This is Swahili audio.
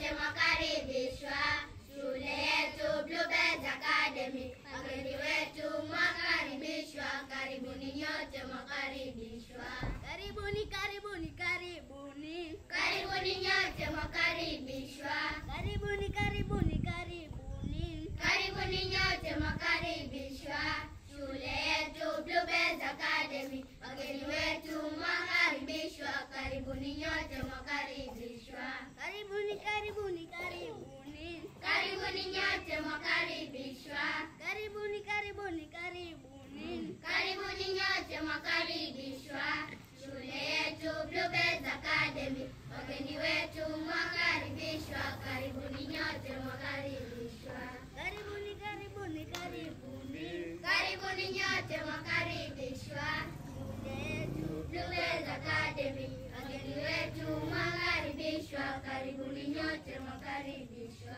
nyote mwakaribishwa shule yetu Bluebirds Academy. Wageni wetu mwakaribishwa, karibuni nyote mwakaribishwa. Karibuni, karibuni, karibuni. Karibuni nyote mwakaribishwa. Karibuni, karibuni, karibuni. Karibuni nyote mwakaribishwa shule yetu Bluebirds Academy. Wageni wetu mwakaribishwa, karibuni nyote mwakaribishwa. Karibuni, karibuni, karibuni. Karibuni nyote mwakaribishwa. Karibuni, karibuni, karibuni. Karibuni nyote mwakaribishwa shule yetu Bluebirds Academy. Wageni wetu mwakaribishwa, karibuni nyote mwakaribishwa. Karibuni, karibuni, karibuni. Karibuni nyote mwakaribishwa Shule yetu Bluebirds Academy. Wageni wetu mwakaribishwa, karibuni nyote mwakaribishwa.